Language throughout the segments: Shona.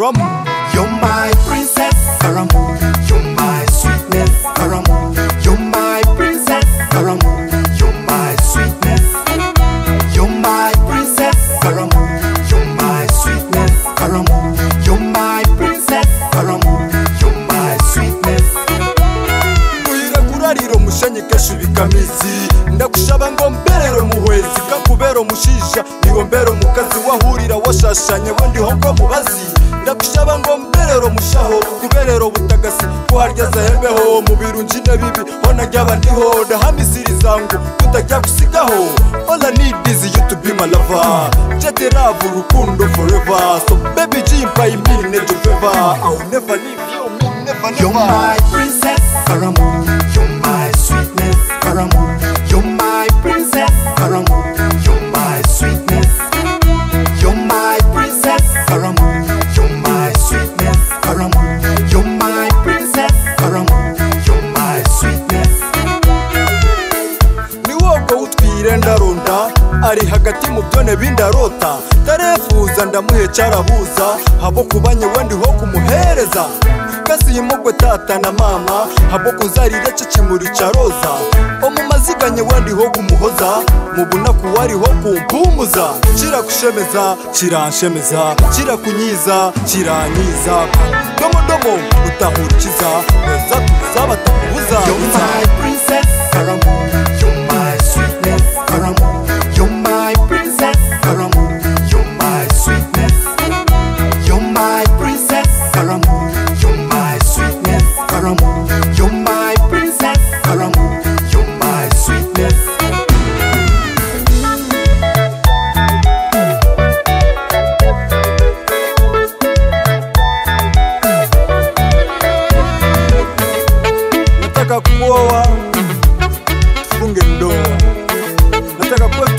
rum. You're my princess, Karamu. You're my sweetness, Karamu. You're my princess, Karamu. You're my sweetness. You're my princess, Karamu. You're my sweetness, Karamu. You're my princess, Karamu. You're my sweetness. Kuira kurari romu shani keshubi kamizi. Ndakushaba ngombero muwezi. Kakubero mushisha. Ngombero mukazi wahurira washashanye. Wendi hongo mubazi. ndakushaba ngo mberero mushaho kuberero butagasi ko harya mu birungi na bibi ho najyaba ndiho ndahamisiri zangu tutajya gusigaho all i need is you to be my lover jete love urukundo forever so baby jimpa imbine jo i will never leave you me never never you're my princess karamu you're my sweetness karamu ari hagati mu byone bindarota tarefuza ndamuheca arahuza habo kubanye wendi ho kumuhereza kasiyimugwe tata na mama habo kuzarire cicimuricaroza omumaziganye wendi ho kumuhoza mubunaku wariho kumpumuza kirakushemeza kiranshemeza kirakunyiza kiranyiza domodomo utahurikiza meza tuzaba tukubuza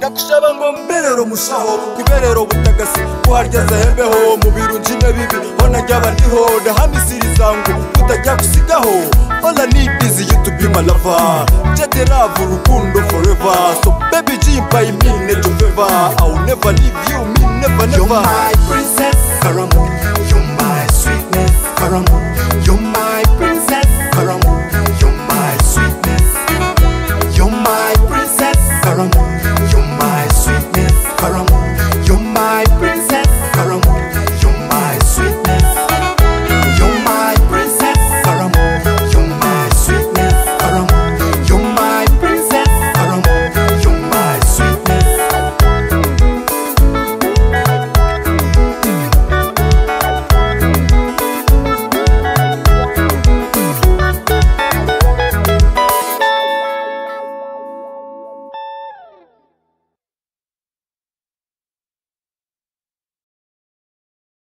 ndakushaba ngo mberero mushaho kuberero butagasi kuharya zahembeho mu birunji nebibi ho naryaba ndiho ndahamisiri zangu kutajya gusigaho ola nibizi yutubi malava jeterava urukundo foreva so bebi jimbayi mine tuveva awu neva livyu mine neva You're my princess, Karamu. You're my princess, Karamu.